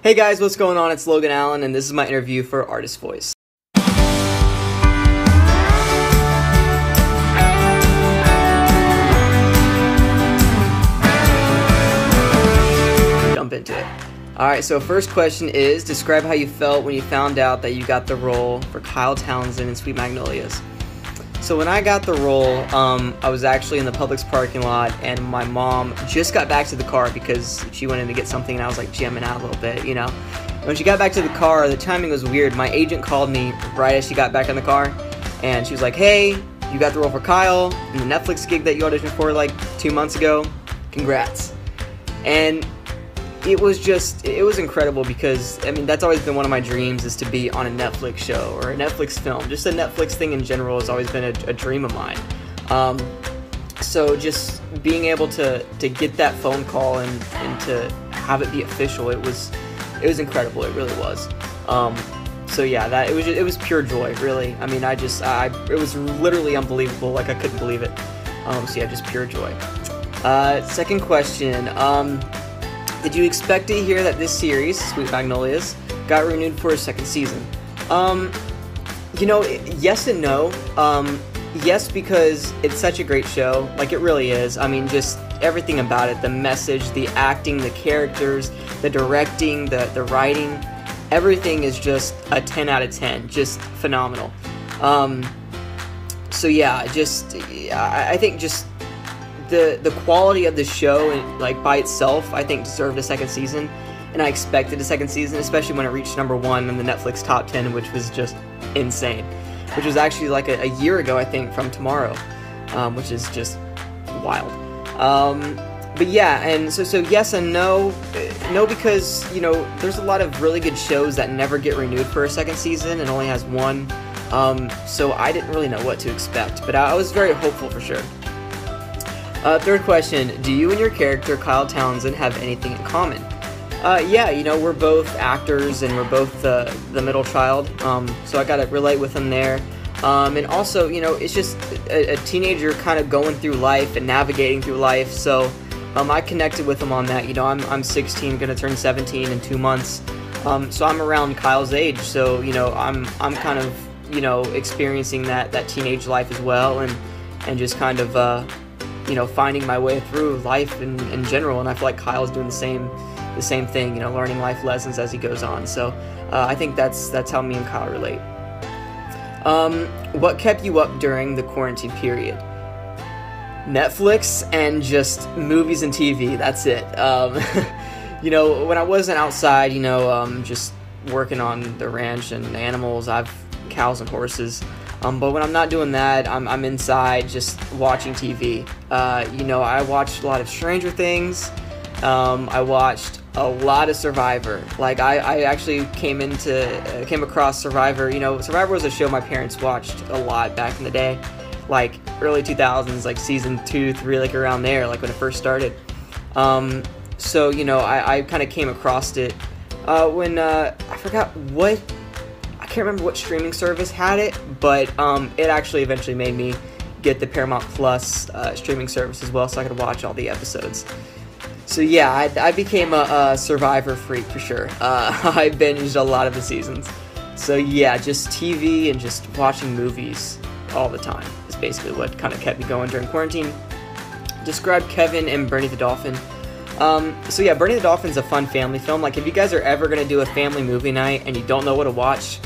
Hey guys, what's going on? It's Logan Allen, and this is my interview for Artist Voice. Jump into it. Alright, so first question is Describe how you felt when you found out that you got the role for Kyle Townsend in Sweet Magnolias. So when I got the role, um, I was actually in the Publix parking lot, and my mom just got back to the car because she went in to get something, and I was like jamming out a little bit, you know. When she got back to the car, the timing was weird. My agent called me right as she got back in the car, and she was like, "Hey, you got the role for Kyle in the Netflix gig that you auditioned for like two months ago. Congrats!" And it was just it was incredible because I mean that's always been one of my dreams is to be on a Netflix show or a Netflix film. Just a Netflix thing in general has always been a, a dream of mine. Um, so just being able to to get that phone call and and to have it be official, it was it was incredible. It really was. Um, so yeah, that it was just, it was pure joy, really. I mean, I just I it was literally unbelievable. Like I couldn't believe it. Um, so yeah, just pure joy. Uh, second question. Um, did you expect to hear that this series, Sweet Magnolias, got renewed for a second season? Um, you know, yes and no. Um, yes, because it's such a great show. Like, it really is. I mean, just everything about it the message, the acting, the characters, the directing, the, the writing everything is just a 10 out of 10. Just phenomenal. Um, so, yeah, just, I, I think just the the quality of the show and like by itself I think deserved a second season. And I expected a second season especially when it reached number one in the Netflix top 10 which was just insane. Which was actually like a, a year ago I think from tomorrow um, which is just wild. Um, but yeah and so so yes and no. No because you know there's a lot of really good shows that never get renewed for a second season and only has one. Um, so I didn't really know what to expect but I was very hopeful for sure uh, third question Do you and your character, Kyle Townsend, have anything in common? Uh, yeah, you know, we're both actors and we're both the, the middle child, um, so I gotta relate with him there. Um, and also, you know, it's just a, a, teenager kind of going through life and navigating through life, so um, I connected with him on that. You know, I'm, I'm 16, gonna turn 17 in two months, um, so I'm around Kyle's age, so, you know, I'm, I'm kind of, you know, experiencing that, that teenage life as well, and, and just kind of, uh, you know, finding my way through life in, in general. And I feel like Kyle's doing the same, the same thing. You know, learning life lessons as he goes on. So uh, I think that's that's how me and Kyle relate. Um, what kept you up during the quarantine period? Netflix and just movies and TV. That's it. Um, you know, when I wasn't outside, you know, um, just working on the ranch and animals, I've cows and horses. Um, but when I'm not doing that, I'm, I'm inside just watching TV. Uh, you know, I watched a lot of Stranger Things. Um, I watched a lot of Survivor. Like I, I actually came into uh, came across Survivor. You know, Survivor was a show my parents watched a lot back in the day, like early 2000s, like season two, three, like around there, like when it first started. Um, so you know, I, I kind of came across it uh, when uh, I forgot what can't remember what streaming service had it, but um, it actually eventually made me get the Paramount Plus uh, streaming service as well, so I could watch all the episodes. So yeah, I, I became a, a, Survivor freak for sure. Uh, I binged a lot of the seasons. So yeah, just TV and just watching movies all the time is basically what kind of kept me going during quarantine. Describe Kevin and Bernie the Dolphin. Um, so yeah, Bernie the Dolphin's a fun family film. Like if you guys are ever gonna do a family movie night and you don't know what to watch,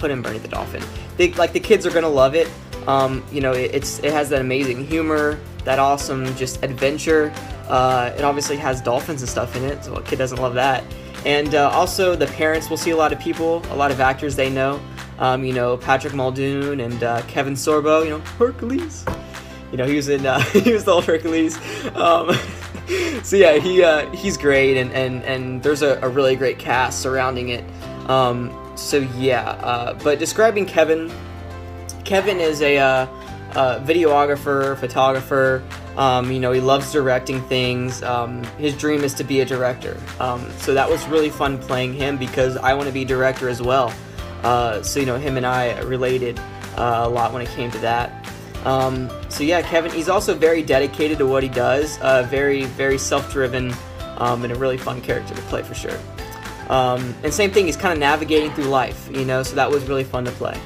put in Bernie the Dolphin. They, like the kids are gonna love it. Um, you know, it, it's it has that amazing humor, that awesome just adventure. Uh, it obviously has dolphins and stuff in it, so a kid doesn't love that? And uh, also, the parents will see a lot of people, a lot of actors they know. Um, you know, Patrick Muldoon and uh, Kevin Sorbo. You know, Hercules. You know, he was in uh, he was the old Hercules. Um, so yeah, he uh, he's great, and and and there's a, a really great cast surrounding it. Um, so yeah, uh, but describing Kevin, Kevin is a, uh, a videographer, photographer. Um, you know, he loves directing things. Um, his dream is to be a director. Um, so that was really fun playing him because I want to be director as well. Uh, so you know, him and I related uh, a lot when it came to that. Um, so yeah, Kevin, he's also very dedicated to what he does. Uh, very, very self-driven, um, and a really fun character to play for sure. Um, and same thing, he's kind of navigating through life, you know, so that was really fun to play.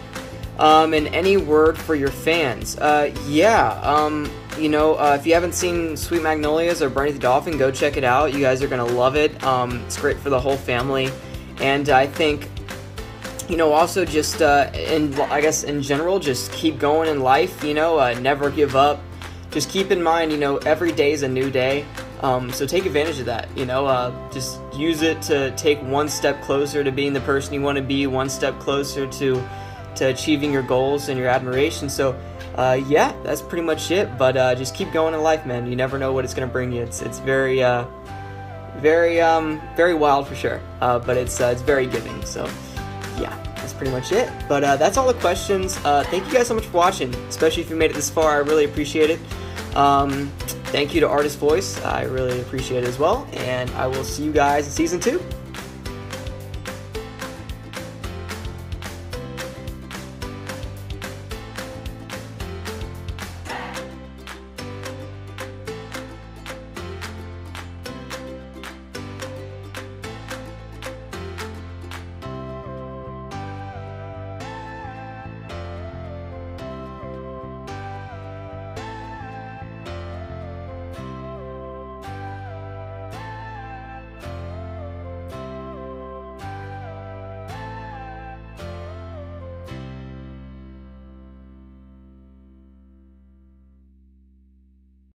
Um, and any word for your fans? Uh, yeah, um, you know, uh, if you haven't seen Sweet Magnolias or Bernie the Dolphin, go check it out. You guys are gonna love it. Um, it's great for the whole family, and I think, you know, also just uh, in I guess in general, just keep going in life. You know, uh, never give up. Just keep in mind, you know, every day is a new day. Um, so take advantage of that. You know, uh, just use it to take one step closer to being the person you want to be, one step closer to to achieving your goals and your admiration. So, uh, yeah, that's pretty much it. But uh, just keep going in life, man. You never know what it's gonna bring you. It's it's very uh, very um, very wild for sure. Uh, but it's uh, it's very giving. So, yeah, that's pretty much it. But that's all the questions. thank you guys so much for watching, especially if you made it this far. I really appreciate it. Um, thank you to Artist Voice. I really appreciate it as well. And I will see you guys in season two.